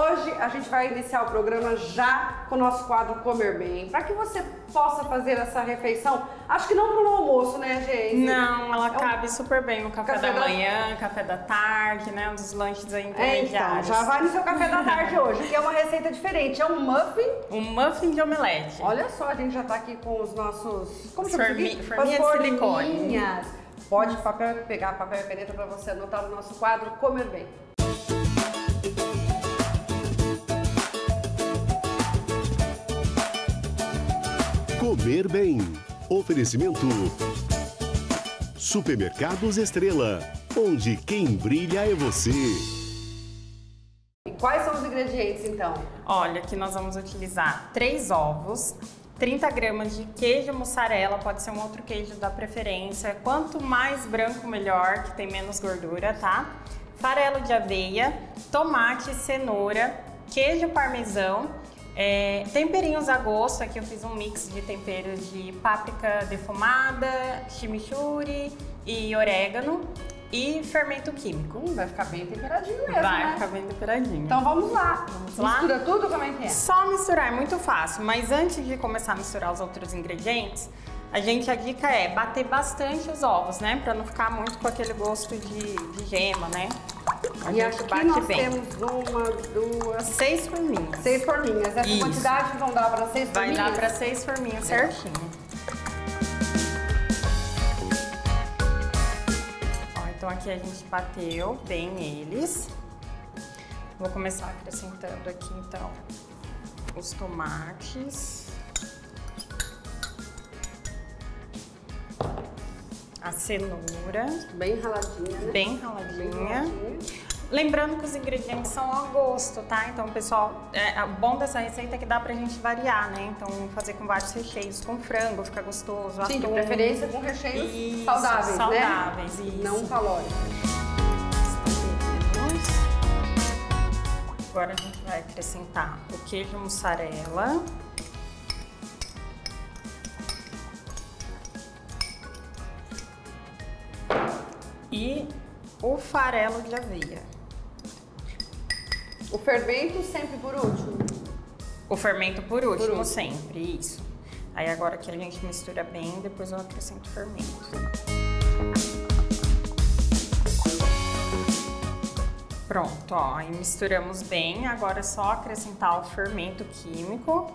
hoje a gente vai iniciar o programa já com o nosso quadro Comer Bem, para que você possa fazer essa refeição. Acho que não para o almoço, né, gente? Não, ela É um- cabe super bem no café, Café da da- manhã, café da tarde, né? Um dos lanches aí É, intermediários. então, já vai no seu café da tarde hoje, que é uma receita diferente. É um muffin. Um muffin de omelete. Olha só, a gente já tá aqui com os nossos. Como chama formi- forminhas de silicone. Pode papel, pegar papel e caneta para você anotar no nosso quadro Comer Bem. Comer bem. Oferecimento. Supermercados Estrela. Onde quem brilha é você. E quais são os ingredientes então? Olha, aqui nós vamos utilizar três ovos, 30 gramas de queijo mussarela, pode ser um outro queijo da preferência. Quanto mais branco, melhor, que tem menos gordura, tá? Farelo de aveia, tomate, cenoura, queijo parmesão, é, temperinhos a gosto. Aqui eu fiz um mix de temperos de páprica defumada, chimichurri e orégano e fermento químico. Hum, vai ficar bem temperadinho mesmo, Vai né? ficar bem temperadinho. Então vamos lá. Vamos lá? Mistura tudo como é que é? Só misturar é muito fácil, mas antes de começar a misturar os outros ingredientes, a gente a dica é bater bastante os ovos, né? Pra não ficar muito com aquele gosto de, de gema, né? A E aqui nós bem. temos uma, duas, Seis forminhas. seis forminhas. Essa Isso. quantidade vão dar para seis Vai forminhas? dar pra seis forminhas certinho. Ó, então aqui a gente bateu bem eles. Vou começar acrescentando aqui então os tomates. A cenoura, Bem raladinha, né? bem Bem raladinha. Lembrando que os ingredientes são ao gosto, tá? Então, pessoal, é, o bom dessa receita é que dá pra gente variar, né? Então, fazer com vários recheios, com frango, fica gostoso, Sim, de atum. preferência com recheios Isso, saudáveis, saudáveis, né? isso. Não calóricos. Agora a gente vai acrescentar o queijo mussarela. E o farelo de aveia. O fermento sempre por último. O fermento por último, último. sempre, isso. Aí agora que a gente mistura bem, depois eu acrescento o fermento. Pronto, ó, aí misturamos bem, agora é só acrescentar o fermento químico.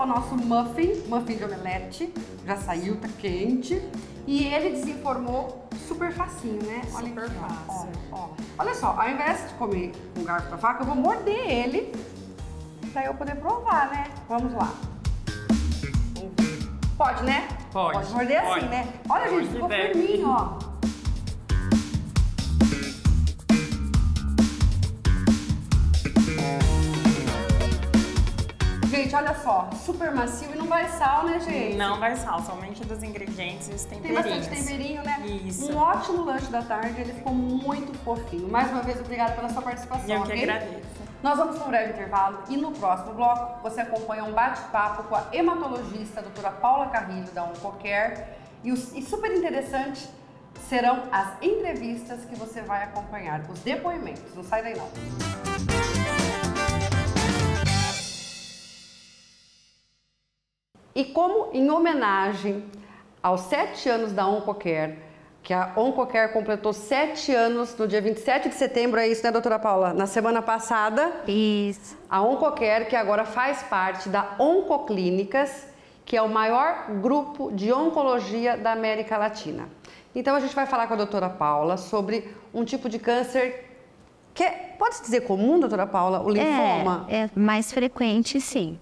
Só o nosso muffin, muffin de omelete. Já saiu, tá quente. E ele desenformou super facinho, né? Olha Super aqui, fácil. Ó, ó. Olha só, ao invés de comer com garfo pra faca, eu vou morder ele pra eu poder provar, né? Vamos lá. Pode, né? Pode, Pode morder assim, pode. né? Olha, Pode, gente, ficou firminho, ó. Gente, olha só, super macio e não vai sal, né, gente? Não vai sal, somente dos ingredientes e os Tem temperinhos. bastante temperinho, né? Isso. Um ótimo lanche da tarde, ele ficou muito fofinho. Mais uma vez, obrigada pela sua participação, eu que ok? agradeço. Nós vamos para um breve intervalo e no próximo bloco você acompanha um bate-papo com a hematologista a doutora Paula Carrilho da Oncocare e, os- e super interessante serão as entrevistas que você vai acompanhar, os depoimentos. Não sai daí não. E como em homenagem aos sete anos da Oncocare, que a Oncocare completou sete anos no dia 27 de setembro, é isso, né, doutora Paula? Na semana passada, Isso. a Oncocare, que agora faz parte da Oncoclínicas, que é o maior grupo de oncologia da América Latina. Então a gente vai falar com a doutora Paula sobre um tipo de câncer que é, pode-se dizer comum, doutora Paula, o linfoma? É, é mais frequente, sim.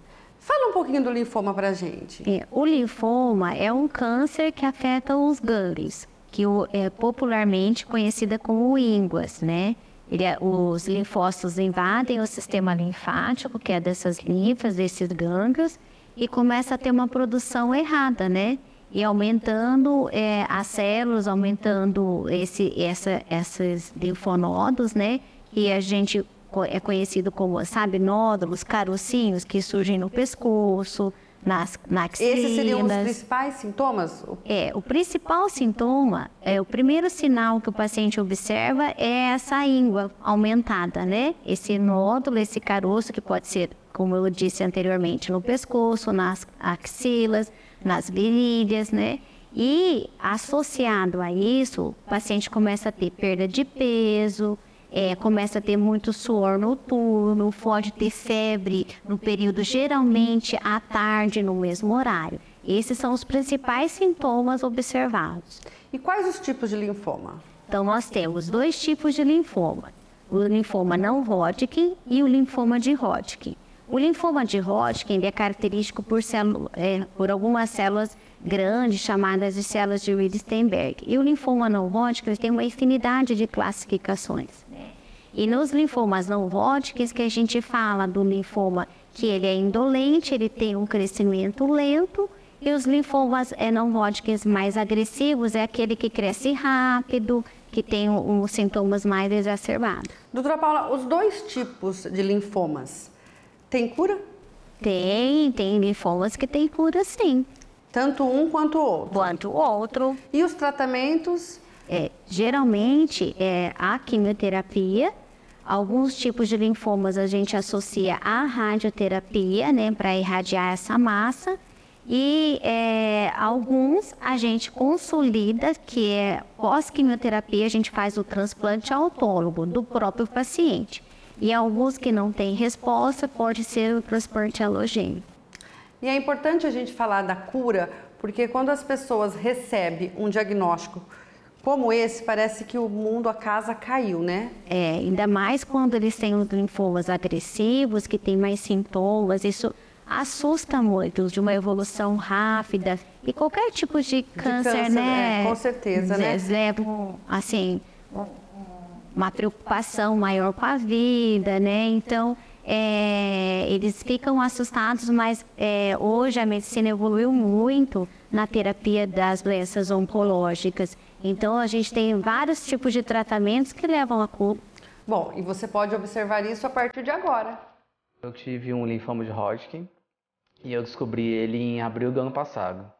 Fala um pouquinho do linfoma pra gente. É, o linfoma é um câncer que afeta os gânglios, que é popularmente conhecida como ínguas, né? Ele é- os linfócitos invadem o sistema linfático, que é dessas linfas, desses gânglios, e começa a ter uma produção errada, né? E aumentando é, as células, aumentando esse, essa, esses linfonodos, né? E a gente é conhecido como, sabe, nódulos, carocinhos que surgem no pescoço, nas, na axila. Esses seriam os principais sintomas? É, o principal sintoma, é o primeiro sinal que o paciente observa é essa íngua aumentada, né? Esse nódulo, esse caroço que pode ser, como eu disse anteriormente, no pescoço, nas axilas, nas virilhas, né? E associado a isso, o paciente começa a ter perda de peso, é, começa a ter muito suor noturno, pode ter febre no período geralmente à tarde, no mesmo horário. Esses são os principais sintomas observados. E quais os tipos de linfoma? Então, nós temos dois tipos de linfoma: o linfoma não Hodgkin e o linfoma de Hodgkin. O linfoma de Hodgkin é característico por, célula, é, por algumas células grandes, chamadas de células de Ried-Steinberg. E o linfoma não Hodgkin tem uma infinidade de classificações. E nos linfomas não Hodgkins, que a gente fala do linfoma que ele é indolente, ele tem um crescimento lento, e os linfomas é, não Hodgkins mais agressivos é aquele que cresce rápido, que tem um, um, sintomas mais exacerbados. Doutora Paula, os dois tipos de linfomas têm cura? Tem, tem linfomas que têm cura sim. Tanto um quanto o outro? Quanto o outro. E os tratamentos? É, geralmente é a quimioterapia Alguns tipos de linfomas a gente associa à radioterapia, né, para irradiar essa massa. E é, alguns a gente consolida, que é pós-quimioterapia, a gente faz o transplante autônomo do próprio paciente. E alguns que não têm resposta, pode ser o transplante halogênico. E é importante a gente falar da cura, porque quando as pessoas recebem um diagnóstico como esse, parece que o mundo, a casa caiu, né? É, ainda mais quando eles têm os linfomas agressivos, que tem mais sintomas, isso assusta muito de uma evolução rápida e qualquer tipo de câncer, de câncer né? É, com certeza, né? Eles levam, assim, uma preocupação maior com a vida, né? Então, é, eles ficam assustados, mas é, hoje a medicina evoluiu muito na terapia das doenças oncológicas. Então, a gente tem vários tipos de tratamentos que levam a cura. Bom, e você pode observar isso a partir de agora. Eu tive um linfoma de Hodgkin e eu descobri ele em abril do ano passado.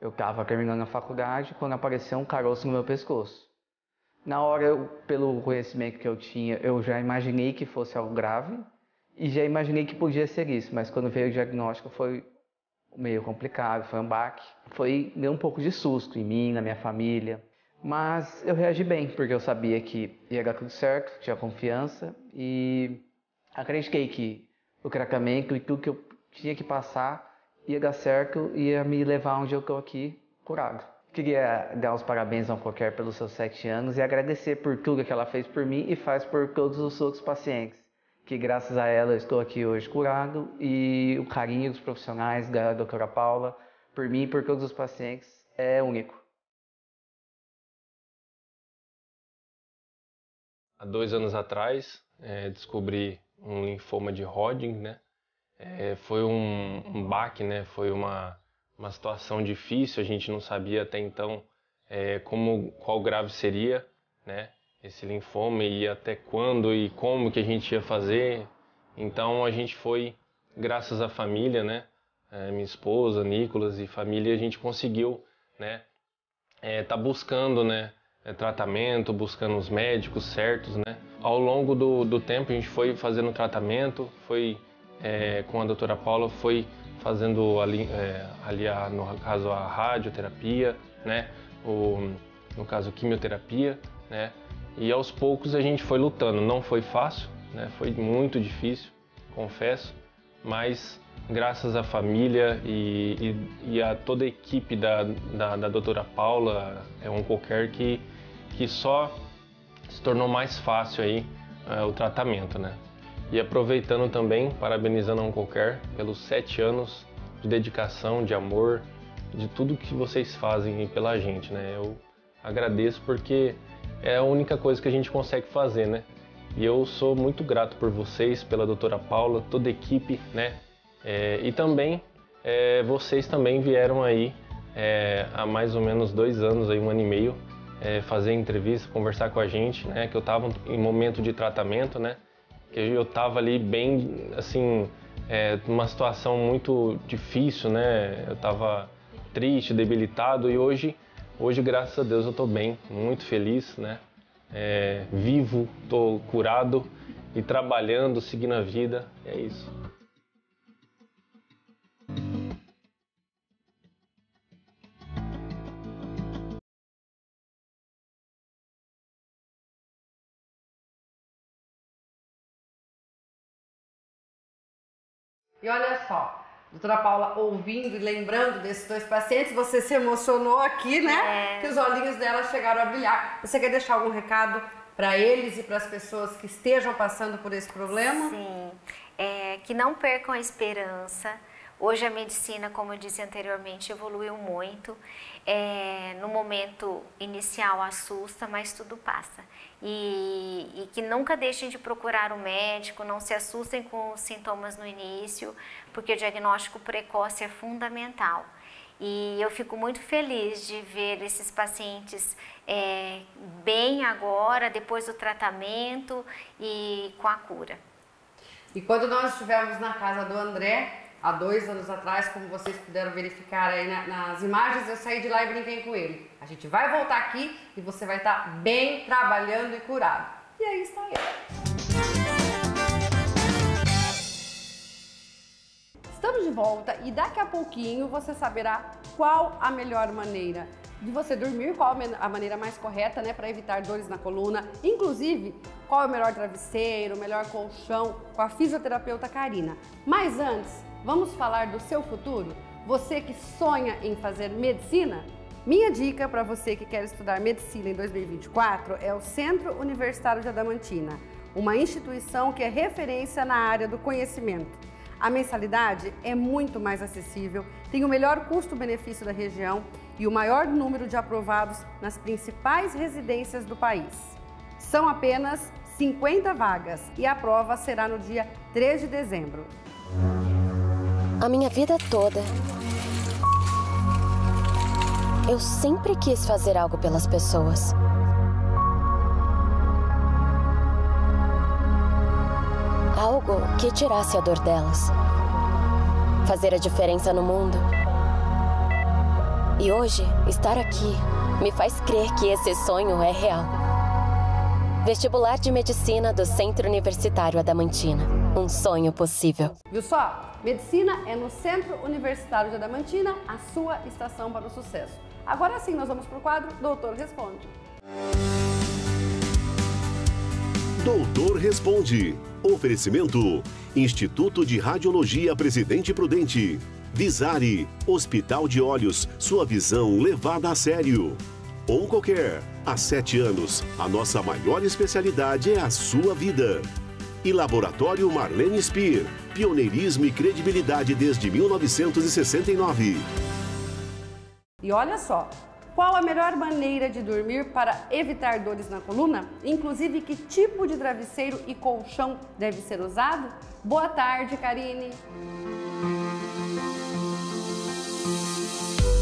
Eu estava terminando a faculdade quando apareceu um caroço no meu pescoço. Na hora, eu, pelo conhecimento que eu tinha, eu já imaginei que fosse algo grave e já imaginei que podia ser isso, mas quando veio o diagnóstico foi meio complicado, foi um baque. Foi deu um pouco de susto em mim, na minha família. Mas eu reagi bem, porque eu sabia que ia dar tudo certo, tinha confiança e acreditei que o tratamento e tudo que eu tinha que passar ia dar certo e ia me levar onde eu estou aqui curado. Queria dar os parabéns ao qualquer pelos seus sete anos e agradecer por tudo que ela fez por mim e faz por todos os outros pacientes. Que graças a ela estou aqui hoje curado e o carinho dos profissionais da doutora Paula por mim e por todos os pacientes é único. Há dois anos atrás é, descobri um linfoma de Hodgkin, né? É, foi um, um baque, né? Foi uma, uma situação difícil. A gente não sabia até então é, como qual grave seria, né? Esse linfoma e até quando e como que a gente ia fazer. Então a gente foi, graças à família, né? É, minha esposa, Nicolas e família, a gente conseguiu, né? É, tá buscando, né? É, tratamento, buscando os médicos certos, né? Ao longo do, do tempo a gente foi fazendo tratamento, foi é, com a doutora Paula, foi fazendo ali, é, ali a, no caso a radioterapia, né? O, no caso quimioterapia, né? E aos poucos a gente foi lutando. Não foi fácil, né? Foi muito difícil, confesso, mas graças à família e, e, e a toda a equipe da, da, da doutora Paula, é um qualquer que que só se tornou mais fácil aí uh, o tratamento, né? E aproveitando também, parabenizando a um qualquer pelos sete anos de dedicação, de amor, de tudo que vocês fazem pela gente, né? Eu agradeço porque é a única coisa que a gente consegue fazer, né? E eu sou muito grato por vocês, pela doutora Paula, toda a equipe, né? É, e também é, vocês também vieram aí é, há mais ou menos dois anos, aí, um ano e meio, é, fazer entrevista, conversar com a gente, né? Que eu estava em momento de tratamento, né? Que eu estava ali bem, assim, é, numa situação muito difícil, né? Eu estava triste, debilitado e hoje, hoje graças a Deus eu estou bem, muito feliz, né? É, vivo, estou curado e trabalhando, seguindo a vida, é isso. E olha só, doutora Paula, ouvindo e lembrando desses dois pacientes, você se emocionou aqui, né? É. Que os olhinhos dela chegaram a brilhar. Você quer deixar algum recado para eles e para as pessoas que estejam passando por esse problema? Sim, é, que não percam a esperança. Hoje a medicina, como eu disse anteriormente, evoluiu muito. É, no momento inicial assusta, mas tudo passa e, e, que nunca deixem de procurar o médico, não se assustem com os sintomas no início, porque o diagnóstico precoce é fundamental. E eu fico muito feliz de ver esses pacientes é, bem agora, depois do tratamento e com a cura. E quando nós estivemos na casa do André, há dois anos atrás, como vocês puderam verificar aí na, nas imagens, eu saí de lá e brinquei com ele. A gente vai voltar aqui e você vai estar bem trabalhando e curado. E aí está ele. Estamos de volta e daqui a pouquinho você saberá qual a melhor maneira de você dormir, qual a maneira mais correta, né, para evitar dores na coluna, inclusive qual é o melhor travesseiro, o melhor colchão, com a fisioterapeuta Karina. Mas antes, Vamos falar do seu futuro? Você que sonha em fazer medicina? Minha dica para você que quer estudar medicina em 2024 é o Centro Universitário de Adamantina, uma instituição que é referência na área do conhecimento. A mensalidade é muito mais acessível, tem o melhor custo-benefício da região e o maior número de aprovados nas principais residências do país. São apenas 50 vagas e a prova será no dia 3 de dezembro. A minha vida toda, eu sempre quis fazer algo pelas pessoas. Algo que tirasse a dor delas. Fazer a diferença no mundo. E hoje, estar aqui me faz crer que esse sonho é real. Vestibular de Medicina do Centro Universitário Adamantina. Um sonho possível. Viu só? Medicina é no Centro Universitário de Adamantina, a sua estação para o sucesso. Agora sim, nós vamos para o quadro Doutor Responde. Doutor Responde. Oferecimento: Instituto de Radiologia Presidente Prudente. Visare. Hospital de Olhos. Sua visão levada a sério. qualquer. Há sete anos, a nossa maior especialidade é a sua vida. E Laboratório Marlene Spear Pioneirismo e credibilidade desde 1969. E olha só, qual a melhor maneira de dormir para evitar dores na coluna? Inclusive, que tipo de travesseiro e colchão deve ser usado? Boa tarde, Karine.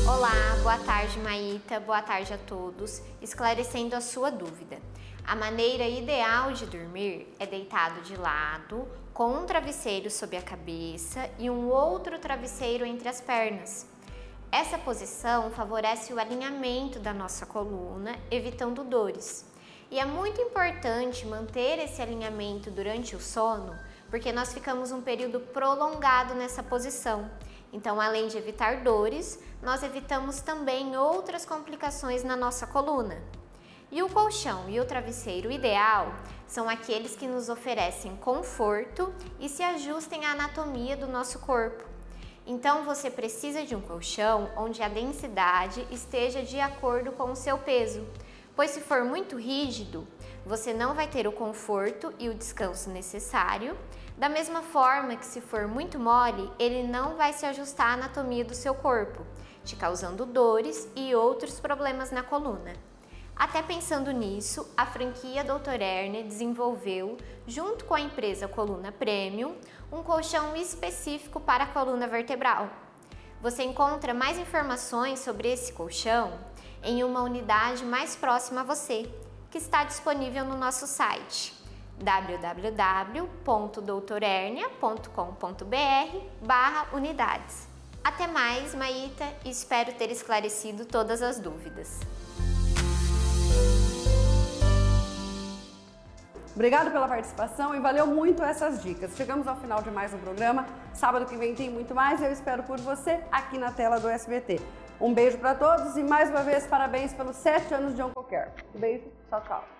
Olá, boa tarde, Maíta. Boa tarde a todos. Esclarecendo a sua dúvida. A maneira ideal de dormir é deitado de lado, com um travesseiro sob a cabeça e um outro travesseiro entre as pernas. Essa posição favorece o alinhamento da nossa coluna, evitando dores. E é muito importante manter esse alinhamento durante o sono, porque nós ficamos um período prolongado nessa posição. Então, além de evitar dores, nós evitamos também outras complicações na nossa coluna. E o colchão e o travesseiro ideal são aqueles que nos oferecem conforto e se ajustem à anatomia do nosso corpo. Então você precisa de um colchão onde a densidade esteja de acordo com o seu peso, pois se for muito rígido, você não vai ter o conforto e o descanso necessário. Da mesma forma que se for muito mole, ele não vai se ajustar à anatomia do seu corpo, te causando dores e outros problemas na coluna. Até pensando nisso, a franquia Dr. Erne desenvolveu, junto com a empresa Coluna Premium, um colchão específico para a coluna vertebral. Você encontra mais informações sobre esse colchão em uma unidade mais próxima a você, que está disponível no nosso site www.doutorernia.com.br barra unidades. Até mais, Maíta, e espero ter esclarecido todas as dúvidas. Obrigado pela participação e valeu muito essas dicas. Chegamos ao final de mais um programa. Sábado que vem tem muito mais e eu espero por você aqui na tela do SBT. Um beijo para todos e mais uma vez parabéns pelos sete anos de OncoCare. Um beijo, tchau, tchau.